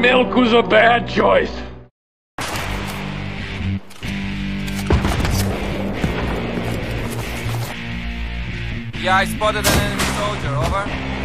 milk was a bad choice. Yeah, I spotted an enemy soldier. Over.